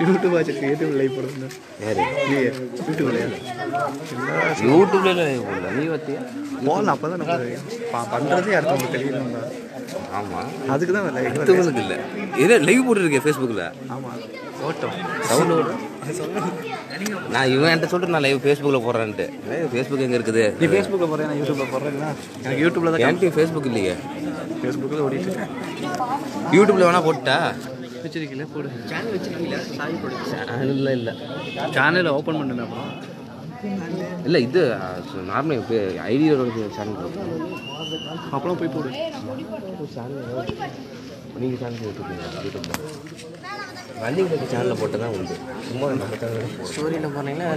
YouTube வச்சிருக்கு YouTube live போடுறது யாரு? யூடியூப்லையா யூடியூப்ல live போடல நீ பார்த்தியா போகலாம் அப்போ தான் நம்ம ப- பண்ணுறதே அடுத்தவங்க தெரியணும் ஆமா. அதுக்கு தான் லைவ் அடுத்தவங்களுக்கு இல்லை. ஏதோ லைவ் போட்டுருக்கேன் ஃபேஸ்புக்கில் ஆமாம் ஓட்டம் சவுண்ட் ஓடும் நான் சொல்லிட்டு நான் லைவ் ஃபேஸ்புக்கில் போடுறேன்ட்டு. ஃபேஸ்புக் எங்கே இருக்குது? நீ ஃபேஸ்புக்கில் போகிறேன் நான் யூடியூப்பில் போடுறேன்னா எனக்கு யூடியூப்பில் தான் என்கிட்ட ஃபேஸ்புக் இல்லையே. ஃபேஸ்புக்கில் ஓடிட்டு இருக்கேன். யூடியூப்ல வேணா போட்டா வச்சிருக்கீங்களா? போடு. சேனல் வச்சிருக்கீங்களா சாய் போடு. சேனல்ல இல்லை. சேனலை ஓப்பன் பண்ணுங்க அப்புறம் இல்லை இது நார்மல் ஐடியோட சேனல் அப்புறம் போய் போடு. நீங்கள் சேனல் போட்டுருக்கீங்க யூடியூப்ல வண்டிங்களுக்கு சேனலில் போட்டு தான் உண்டு. சும்மா நம்ம சேனல் ஸ்டோரியில் போனீங்கன்னா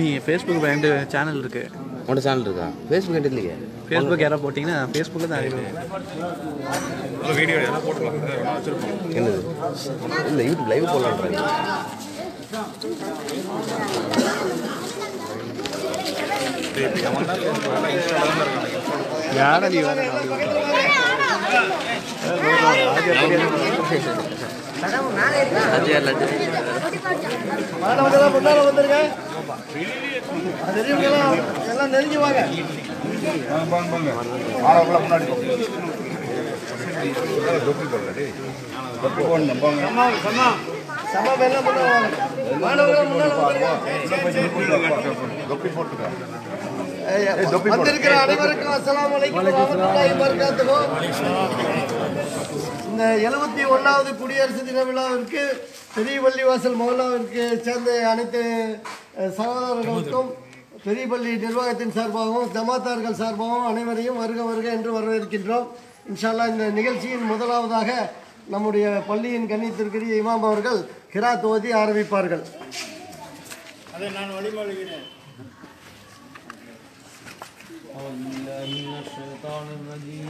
நீ ஃபேஸ்புக் என்கிட்ட சேனல் இருக்கு. உன்னோட சேனல் இருக்கா ஃபேஸ்புக் என்கிட்ட இல்லையே ஃபேஸ்புக் யாராவது போட்டிங்கன்னா ஃபேஸ்புக்கில் தான் அறிவு என்னது இல்லை யூடியூப் லைவ் போடலான்றாங்க யாரா நீ வேற வந்திருக்கிற அனைவருக்கும் அஸ்ஸலாமு அலைக்கும் வரஹ்மத்துல்லாஹி வபரகாத்துஹு. இந்த எழுபத்தி ஒன்றாவது குடியரசு தின விழாவிற்கு பெரிய பள்ளிவாசல் மோகனாவிற்கு சேர்ந்த அனைத்து அஹ், சகோதரர்களுக்கும் பெரிய பள்ளி நிர்வாகத்தின் சார்பாகவும் ஜமாத்தார்கள் சார்பாகவும் அனைவரையும் வருக வருக என்று வரவேற்கின்றோம் இன்ஷால்லா இந்த நிகழ்ச்சியின் முதலாவதாக நம்முடைய பள்ளியின் கண்ணியத்திற்குரிய இமாம் அவர்கள் கிராத் ஓதி ஆரம்பிப்பார்கள் أعوذ بالله من الشيطان الرجيم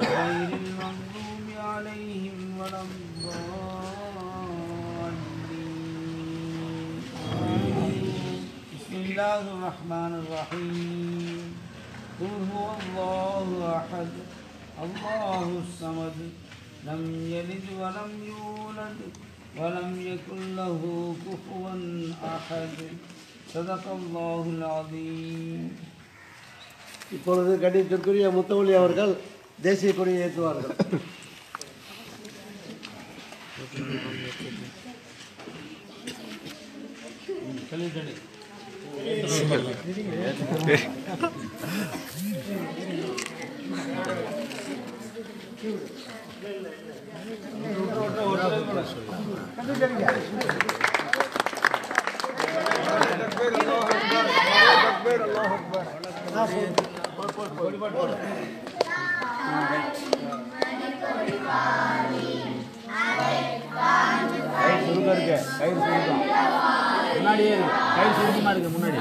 غير المغضوب عليهم ولا الضالين بسم الله الرحمن الرحيم قل هو الله أحد الله الصمد لم يلد ولم يولد ولم يكن له كفوا أحد صدق الله العظيم இப்பொழுது கண்ணியத்திற்குரிய முத்தவழி அவர்கள் देसी कुड़ी ये तो अकबर अल्लाह अकबर கயிறு சுருக்கம் இருக்கு கயிறு சுருக்கம் முன்னாடியே இருக்கு கயிறு சுருக்கமா இருக்கு முன்னாடி.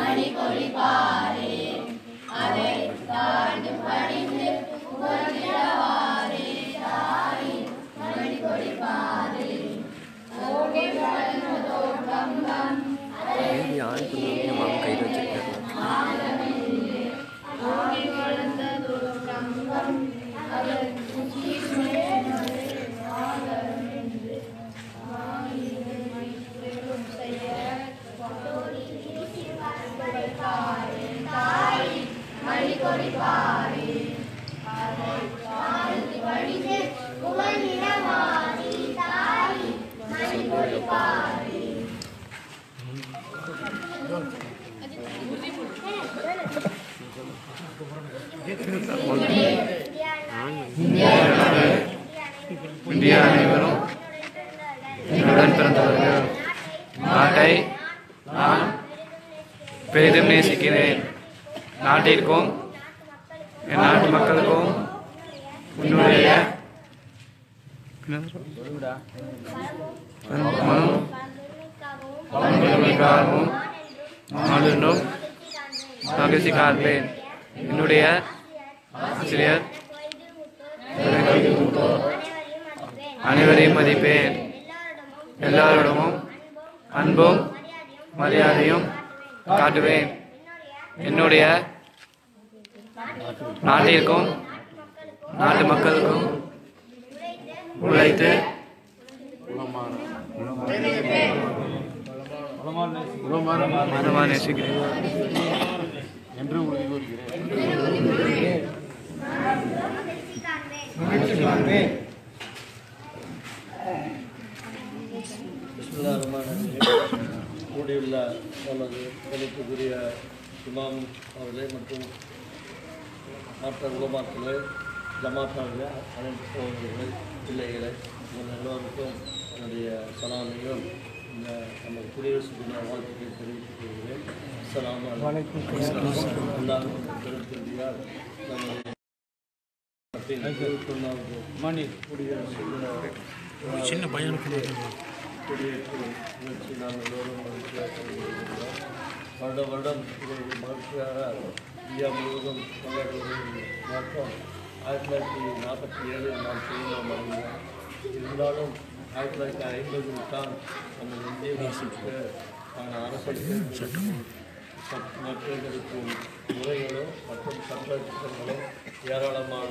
இந்திய அனைவரும் என்னுடன் பிறந்தவர்கள் நாட்டை நான் பெரிதும் நேசிக்கிறேன் நாட்டிற்கும் என் நாட்டு மக்களுக்கும் உன்னுடைய மகிழ்ச்சி காண்பேன் என்னுடைய ஆசிரியர். அனைவரையும் மதிப்பேன். எல்லாரோடமும் அன்பும் மரியாதையும் காட்டுவேன். என்னுடைய நாட்டிற்கும் நாட்டு மக்களுக்கும் உழைத்து மனமாக நேசிக்கிறேன் கூடியுள்ள நமது கணிப்புக்குரிய இமாம் அவர்களே மற்றும் மற்ற உலமாக்களே ஜமாத்தார்களே அனைத்து சோதனைகளை பிள்ளைகளை உங்கள் எல்லோருக்கும் என்னுடைய சலாமையும் இந்த நமது குடியரசு தின வாழ்த்துக்களை தெரிவித்துக் கொள்கிறேன் அலைக்கும் எல்லாருக்கும் நாட்டின் இருபத்தொன்னாவது மணி குடியரசு சின்ன பையனுக்கு குடியேற்று நிகழ்ச்சி நாம் எல்லோரும் வருட வருடம் இதை மகிழ்ச்சியாக இந்தியா முழுவதும் கொண்டாடுவதின் நோக்கம் ஆயிரத்தி தொள்ளாயிரத்தி நாற்பத்தி ஏழில் நாம் சுதந்திரம் அடைந்தோம் இருந்தாலும் ஆயிரத்தி தொள்ளாயிரத்தி ஐம்பதில் தான் நமது இந்திய அரசுக்கு ஆன அரசு மற்றும் முறைகளும் மற்றும் சட்ட ஏராளமான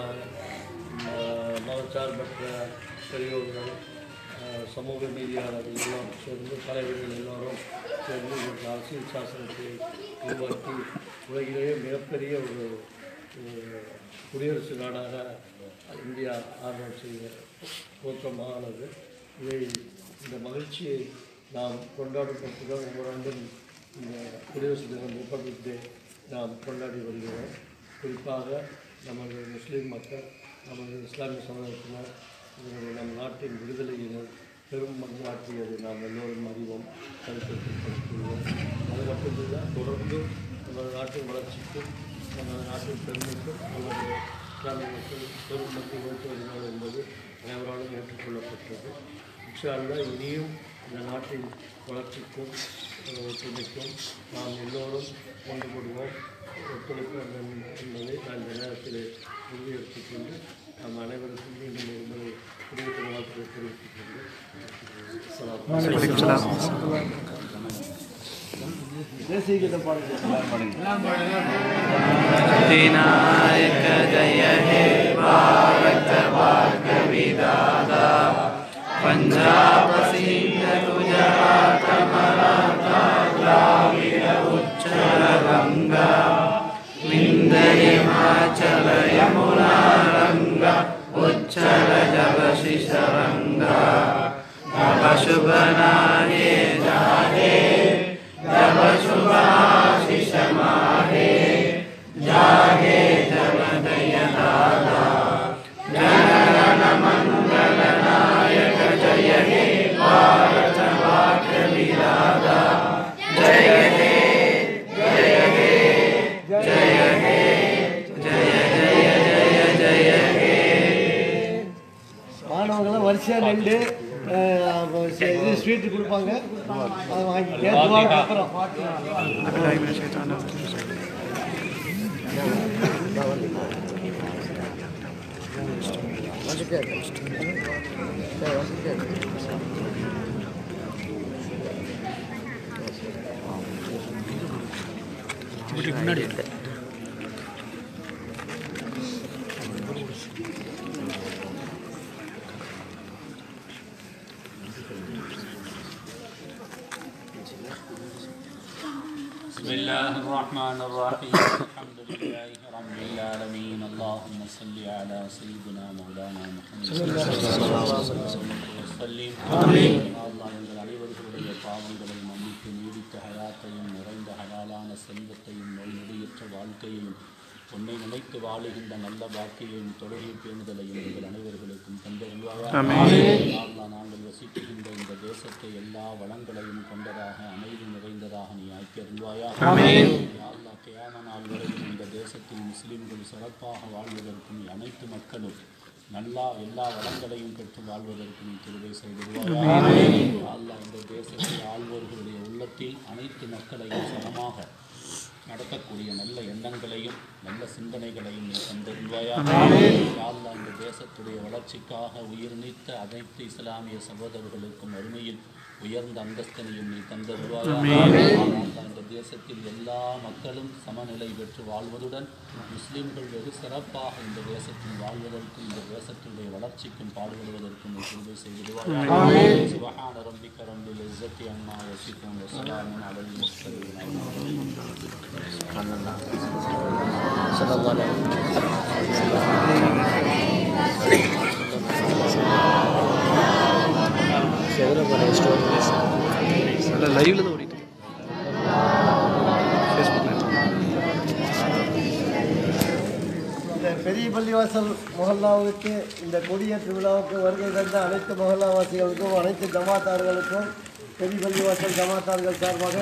மதச்சார்பற்ற பெரியோர்கள் சமூக நீதியாளர்கள் எல்லாம் சேர்ந்து தலைவர்கள் எல்லோரும் சேர்ந்து ஒரு அரசியல் சாசனத்தை உருவாக்கி உலகிலேயே மிகப்பெரிய ஒரு குடியரசு நாடாக இந்தியா ஆர்வம் செய்த தோற்றமானது. இதை இந்த மகிழ்ச்சியை நாம் கொண்டாடப்பட்டுதான் ஒவ்வொரு ஆண்டும் இந்த குடியரசு தினம் ரிப்பப்ளிக் டே நாம் கொண்டாடி வருகிறோம். குறிப்பாக நமது முஸ்லீம் மக்கள் நமது இஸ்லாமிய சமுதாயத்தினர் இவர்கள் நம் நாட்டின் விடுதலையினர் பெரும் பங்காற்றியது நாம் எல்லோரும் அறிவோம் கருத்துப்படுத்துவோம் அது மட்டுமில்லை தொடர்ந்து நமது நாட்டின் வளர்ச்சிக்கும் நமது நாட்டின் பெருமைக்கும் நமது இஸ்லாமிய மக்கள் பெரும் பங்கு வகித்து வருகிறார்கள் என்பது அனைவராலும் ஏற்றுக்கொள்ளப்பட்டது. இன்ஷால்லா இனியும் இந்த நாட்டின் வளர்ச்சிக்கும் ஒத்துழைக்கும் நாம் எல்லோரும் கொண்டு கொடுவோம் ஒத்துழைப்பு என்பதை நான் இந்த நேரத்தில் உறுதியெடுத்துக் கொண்டு நம் அனைவருக்கும் மீண்டும் ஒருமுறை குடியரசு வாழ்த்து தெரிவித்துக் கொண்டு விநாயக ஜய ஹே பாரத பாக விதாதா शुभ नाये जाहे जब शुभ आशीष माहे जागे जब दय दादा जनगण मंगल नायक जय हे भारत वाक्य विराधा जय हे जय हे जय हे जय जय जय जय हे மாணவங்களாம் வரிசையாக நின்று அஹ், அப்போ ச- இது ஸ்வீட்டு கொடுப்பாங்க. அதை வாங்கிட்டேன் அப்புறம் முன்னாடி الرحمن الرحيم الحمد لله رب العالمين اللهم صل على سيدنا مولانا محمد وسلم آمين அல்லாஹ் எங்கள் அனைவர்களுடைய பாவங்களை மன்னித்து நீடித்த ஹயாத்தையும் நிறைந்த ஹலாலான செல்வத்தையும் நோய் நொடியற்ற வாழ்க்கையையும் உன்னை நினைத்து வாழுகின்ற நல்ல பாக்கியையும் தொழுகை பேணுதலையும் எங்கள் அனைவர்களுக்கும் தந்தருள்வாயா அல்லாஹ் நாங்கள் வசிக்குகின்ற தேசத்தை எல்லா வளங்களையும் கொண்டதாக அமைதி நிறைந்ததாக நீ ஆக்கி அருள்வாயா அல்லாஹ் கியாம நாள் வரையும் இந்த தேசத்தில் முஸ்லிம்கள் சிறப்பாக வாழ்வதற்கும் அனைத்து மக்களும் நல்லா எல்லா வளங்களையும் பெற்று வாழ்வதற்கு நீ திருவை செய்திருவாயா அல்லாஹ் இந்த தேசத்தில் ஆள்வோர்களுடைய உள்ளத்தில் அனைத்து மக்களையும் சமமாக நடக்கக்கூடிய நல்ல எண்ணங்களையும் நல்ல சிந்தனைகளையும் நீ அல்லாஹ் இந்த தேசத்துடைய வளர்ச்சிக்காக உயிர் நீத்த அனைத்து இஸ்லாமிய சகோதரர்களுக்கும் அருமையில் உயர்ந்த அந்தஸ்தனையும் நீ தந்திருவாயா அல்லாஹ் இந்த தேசத்தில் எல்லா மக்களும் சமநிலை பெற்று வாழ்வதுடன் முஸ்லிம்கள் வெகு சிறப்பாக இந்த தேசத்தில் வாழ்வதற்கும் இந்த தேசத்துடைய வளர்ச்சிக்கும் பாடுபடுவதற்கும் நீ உதவி செய்திருவாயா தான் ஓடிட்டு ஃபேஸ்புக்கில் இந்த பெரிய பள்ளிவாசல் மொஹல்லாவுக்கு இந்த கொடியேற்று விழாவுக்கு வருகை தந்த அனைத்து மொஹல்லாவாசிகளுக்கும் அனைத்து ஜமாத்தார்களுக்கும் பெரிய பள்ளிவாசல் ஜமாத்தார்கள் சார்பாக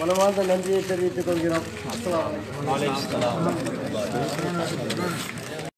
மனமார்ந்த நன்றியை தெரிவித்துக் கொள்கிறோம் அஸ்ஸலாமு அலைக்கும்.